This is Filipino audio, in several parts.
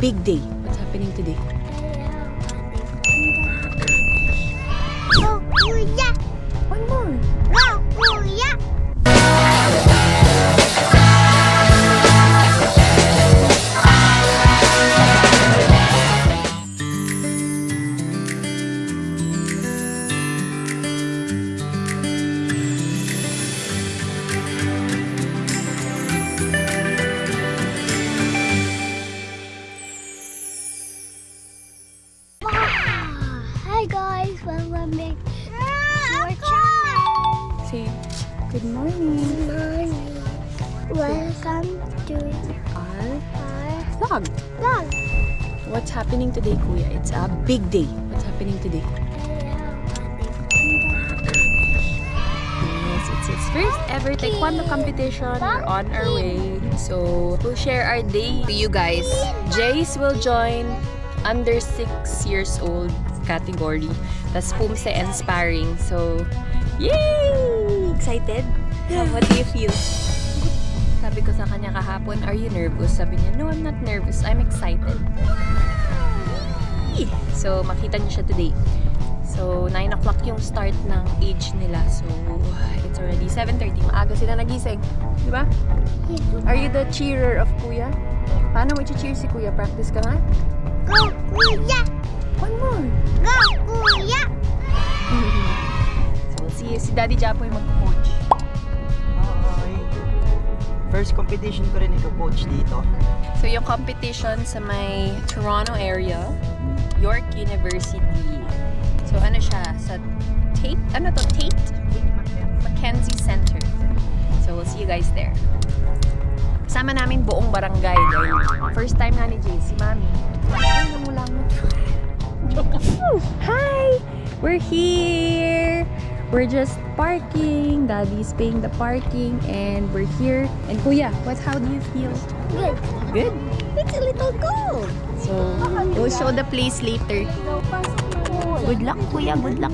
big day. What's happening today? Big day. What's happening today? Yes, it's its first ever taekwondo competition. We're on our way. So, we'll share our day to you guys. Jace will join under 6 years old category. Tapos Pumse and sparring. So, yay! Excited? What do you feel? Sabi ko sa kanya kahapon, are you nervous? Sabi niya, no, I'm not nervous. I'm excited. So, makita niyo siya today. So, 9 o'clock yung start ng age nila. So, it's already 7.30. Maaga sila nagising. Di ba? Are you the cheerer of Kuya? Paano mo i-cheer si Kuya? Practice ka nga? Go, kuya! One more. Go, kuya! So, si, si Daddy Japo yung mag-coach. First competition ko rin ito-coach dito. So, yung competition sa may Toronto area, York University. So, ano siya? Sa Tate? Ano to? Tate? Mackenzie Center. So, we'll see you guys there. Kasama namin buong barangay. Dahil first time nga ni Jay, si Mami. Ay, namulangot. Hi! We're here! We're just parking. Daddy's paying the parking and we're here. And Kuya, what, how do you feel? Good. Good? It's a little cold. We'll show the place later. Good luck, Kuya. Good luck.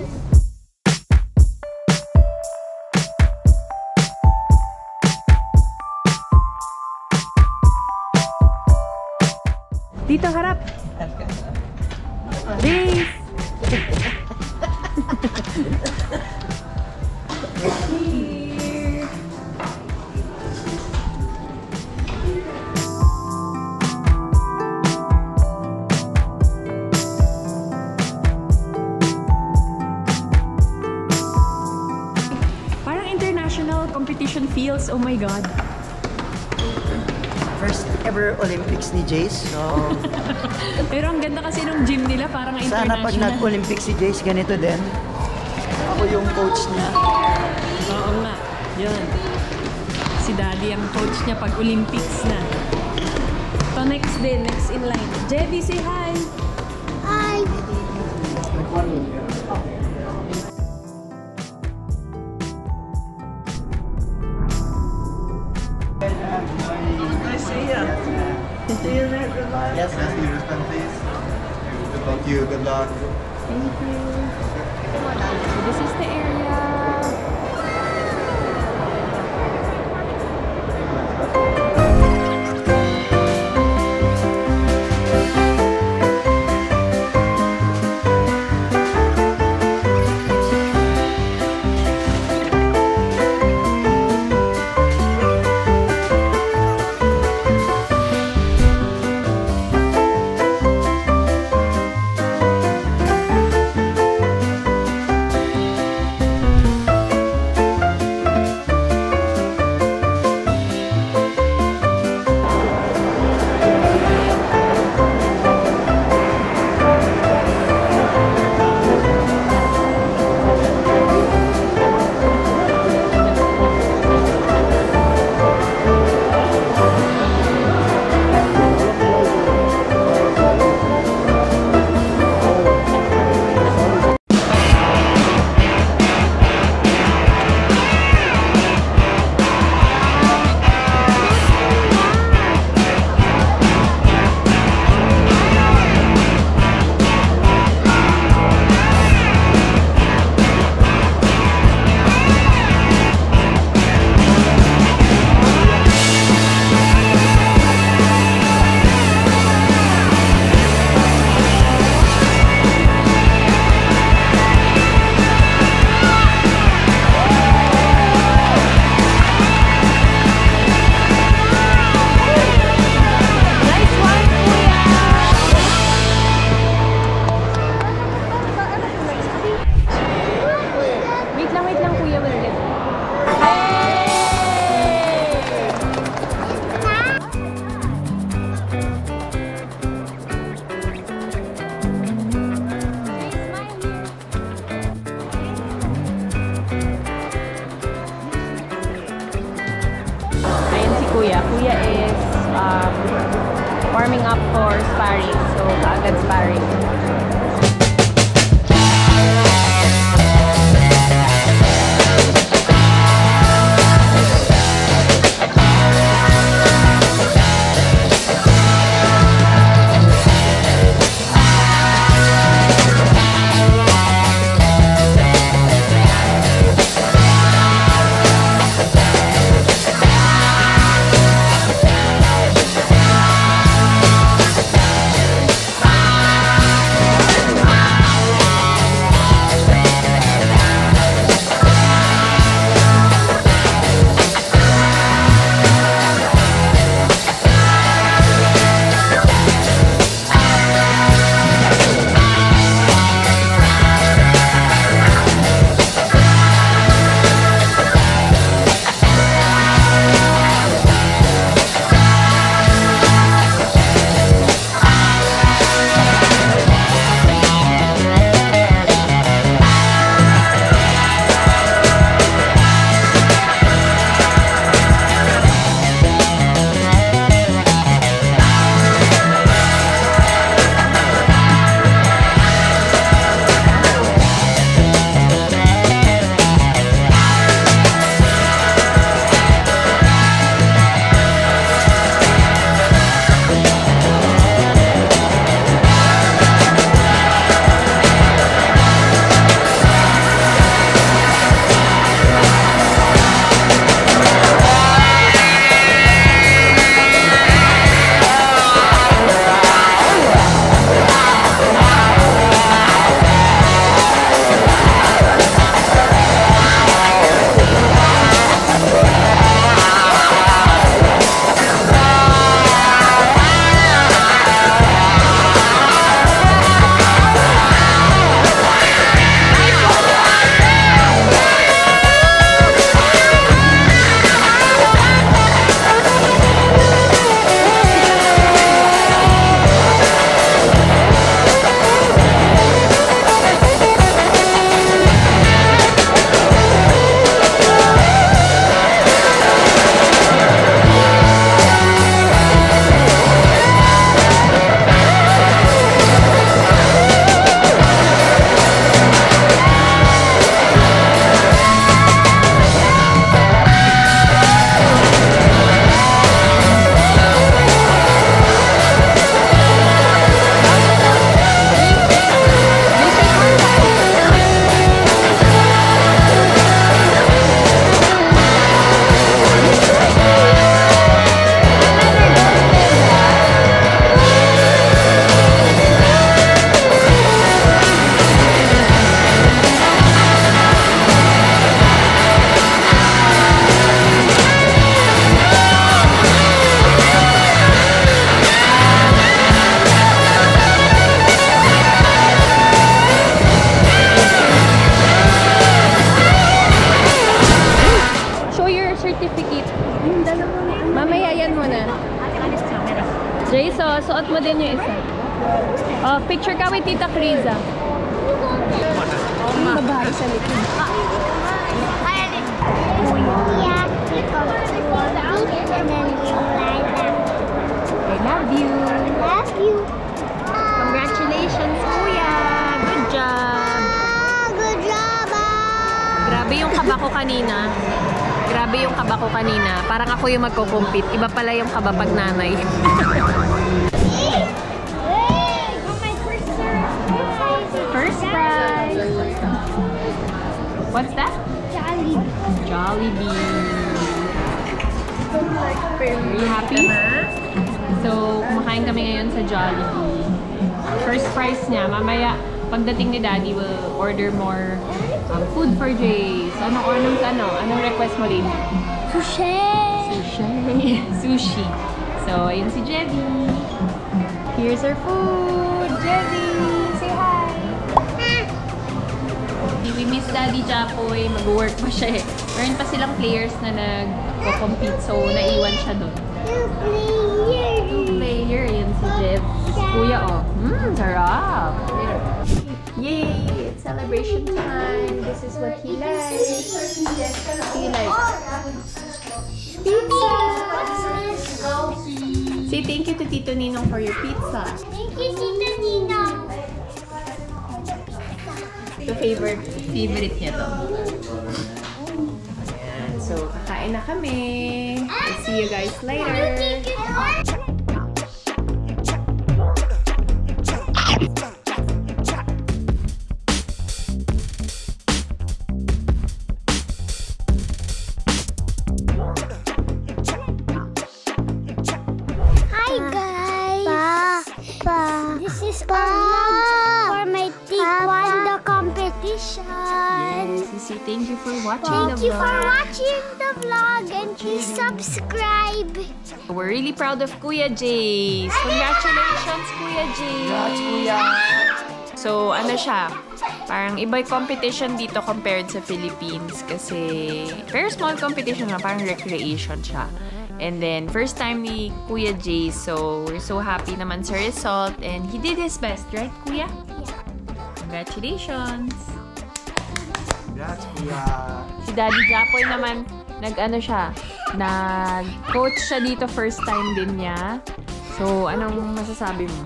Competition feels. Oh my God. First ever Olympics ni Jace. So, Pero ang ganda kasi nung gym nila, parang sana pag international. nag-Olympics si Jace, ganito din. Ako yung coach niya. Oo nga. Yun. Si Daddy ang coach niya pag Olympics na. So next din, next in line. Jebby, say hi! Hi. Yes, yes, you respond, please. Thank you. Good luck. Thank you. Kuya. Kuya is um, warming up for sparring. So, kaagad sparring. Certificate. Mamaya yan muna. Jay, so, suot mo din yung isa. Oh, picture ka with Tita Criza. Ang babae sa likod. I love you. Love you. Congratulations, Kuya. Good job. Ah, good job, ah. Grabe yung kaba ko kanina. Grabe yung kaba ko kanina. Parang ako yung magko-compete. Iba pala yung kaba pag nanay. First prize. What's that? Jolly. Jollibee. Are you happy? So, kumakain kami ngayon sa Jollibee. First prize niya. Mamaya, pagdating ni Daddy, will order more food for Jay. So, anong, anong, ano, anong request mo rin? Sushi. Sushi. Sushi. So, ayun si Jebby. Here's our food. Jebby, say hi. We miss Daddy Japoy. Mag-work pa siya eh. Meron pa silang players na nag-compete. So, naiwan siya doon. You play here. Player, yun si Jeff. Si Kuya, oh. Mmm, sarap. Yay! It's celebration time. This is what he likes. He likes pizza. Say thank you to Tito Ninong for your pizza. Thank you, Tita Ninong. Ito favorite, favorite niya to. Ayan. So, kakain na kami. We'll see you guys later. Is pa, vlog for my taekwondo competition. Sisi, thank you for watching Thank the you for vlog. watching the vlog and please subscribe. We're really proud of Kuya Jace. Congratulations, Kuya Jace. Congrats, kuya! So, ano siya? Parang iba yung competition dito compared sa Philippines kasi very small competition lang, parang recreation siya. And then, first time ni Kuya Jay, so we're so happy naman sa result and he did his best, right, Kuya? Congratulations! Congrats, kuya! Si Daddy Japoy naman, nag-ano siya, nag-coach siya dito first time din niya. So, anong masasabi mo?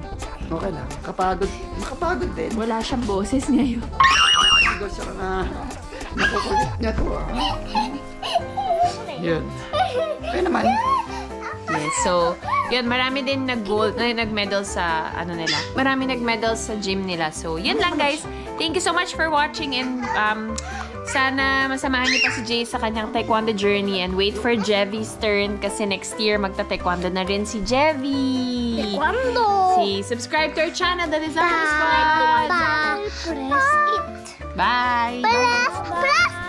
Okay lang. Kapagod. Makapagod din. Wala siyang boses ngayon. Siguro siya na nakukulit niya to ah. Yun. Okay naman. Yes, so, yun, marami din nag-gold, na nag-medal sa, ano nila, marami nag-medal sa gym nila. So, yun lang guys. Thank you so much for watching and um, sana masamahan niyo pa si Jay sa kanyang taekwondo journey and wait for Jevy's turn kasi next year magta-taekwondo na rin si Jevy. Taekwondo! Si, subscribe to our channel that is the Bye! Bye! Press it. Bye!